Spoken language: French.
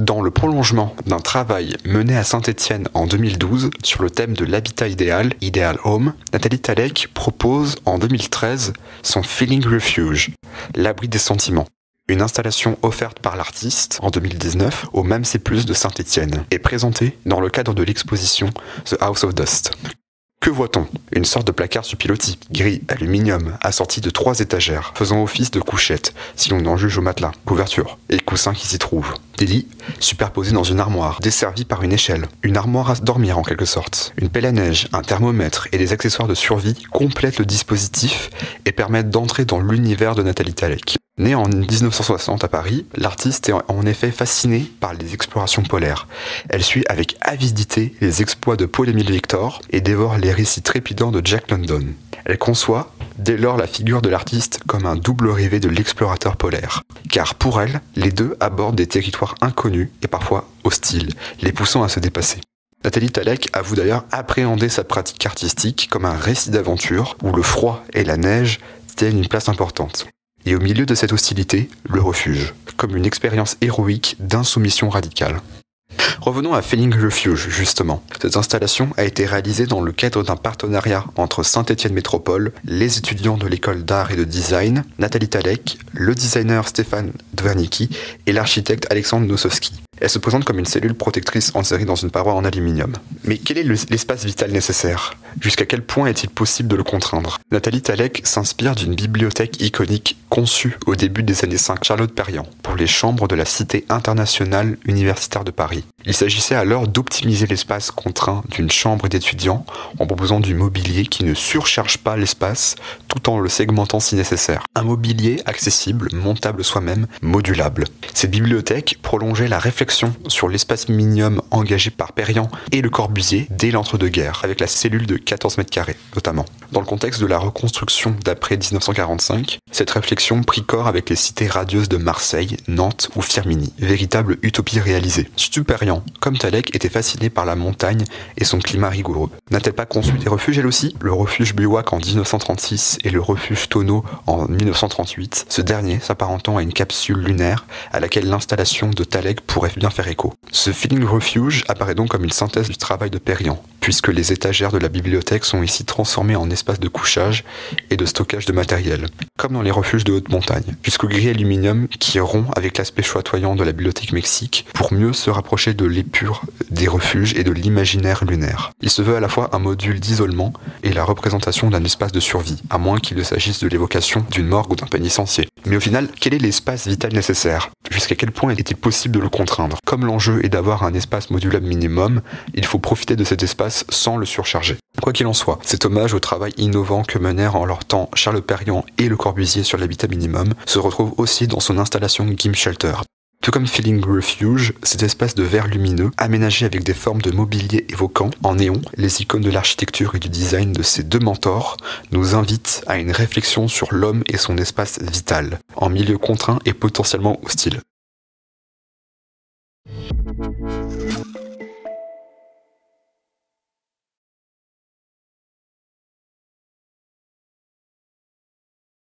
Dans le prolongement d'un travail mené à Saint-Étienne en 2012 sur le thème de l'habitat idéal, Ideal Home, Nathalie Talek propose en 2013 son Feeling Refuge, l'abri des sentiments. Une installation offerte par l'artiste en 2019 au même C+, de Saint-Étienne et présentée dans le cadre de l'exposition The House of Dust. Que voit-on? Une sorte de placard pilotis, gris, aluminium, assorti de trois étagères, faisant office de couchette, si l'on en juge au matelas, couverture, et coussins qui s'y trouvent. Des lits, superposés dans une armoire, desservis par une échelle. Une armoire à dormir en quelque sorte. Une pelle à neige, un thermomètre et des accessoires de survie complètent le dispositif et permettent d'entrer dans l'univers de Nathalie Talek. Née en 1960 à Paris, l'artiste est en effet fascinée par les explorations polaires. Elle suit avec avidité les exploits de Paul-Émile Victor et dévore les récits trépidants de Jack London. Elle conçoit dès lors la figure de l'artiste comme un double rivet de l'explorateur polaire. Car pour elle, les deux abordent des territoires inconnus et parfois hostiles, les poussant à se dépasser. Nathalie Talek avoue d'ailleurs appréhender sa pratique artistique comme un récit d'aventure où le froid et la neige tiennent une place importante. Et au milieu de cette hostilité, le refuge, comme une expérience héroïque d'insoumission radicale. Revenons à Feeling Refuge, justement. Cette installation a été réalisée dans le cadre d'un partenariat entre Saint-Étienne Métropole, les étudiants de l'école d'art et de design, Nathalie Talek, le designer Stéphane Dwernicki et l'architecte Alexandre Nosowski. Elle se présente comme une cellule protectrice insérée dans une paroi en aluminium. Mais quel est l'espace vital nécessaire? Jusqu'à quel point est-il possible de le contraindre? Nathalie Talek s'inspire d'une bibliothèque iconique conçue au début des années 5 Charlotte Perriand pour les chambres de la Cité internationale universitaire de Paris. Il s'agissait alors d'optimiser l'espace contraint d'une chambre d'étudiants en proposant du mobilier qui ne surcharge pas l'espace tout en le segmentant si nécessaire. Un mobilier accessible, montable soi-même, modulable. Cette bibliothèque prolongeait la réflexion sur l'espace minimum engagé par Perriand et le Corbusier dès l'entre-deux-guerres, avec la cellule de 14 mètres carrés notamment. Dans le contexte de la reconstruction d'après 1945, cette réflexion prit corps avec les cités radieuses de Marseille, Nantes ou Firminy, véritable utopie réalisée. Comme Talek, était fasciné par la montagne et son climat rigoureux. N'a-t-elle pas conçu des refuges elle aussi? Le refuge Buwak en 1936 et le refuge Tonneau en 1938, ce dernier s'apparentant à une capsule lunaire à laquelle l'installation de Talek pourrait bien faire écho. Ce feeling refuge apparaît donc comme une synthèse du travail de Perriand, puisque les étagères de la bibliothèque sont ici transformées en espace de couchage et de stockage de matériel, comme dans les refuges de haute montagne, jusqu'au gris aluminium qui rompt avec l'aspect chatoyant de la bibliothèque Mexique pour mieux se rapprocher de l'épure des refuges et de l'imaginaire lunaire. Il se veut à la fois un module d'isolement et la représentation d'un espace de survie, à moins qu'il ne s'agisse de l'évocation d'une morgue ou d'un pénitencier. Mais au final, quel est l'espace vital nécessaire? Jusqu'à quel point est-il possible de le contraindre Comme l'enjeu est d'avoir un espace modulable minimum, il faut profiter de cet espace sans le surcharger. Quoi qu'il en soit, cet hommage au travail innovant que menèrent en leur temps Charles Perriand et Le Corbusier sur l'habitat minimum se retrouve aussi dans son installation Gim Shelter. Tout comme Feeling Refuge, cet espace de verre lumineux, aménagé avec des formes de mobilier évoquant, en néon, les icônes de l'architecture et du design de ces deux mentors, nous invite à une réflexion sur l'homme et son espace vital, en milieu contraint et potentiellement hostile. Mm-hmm.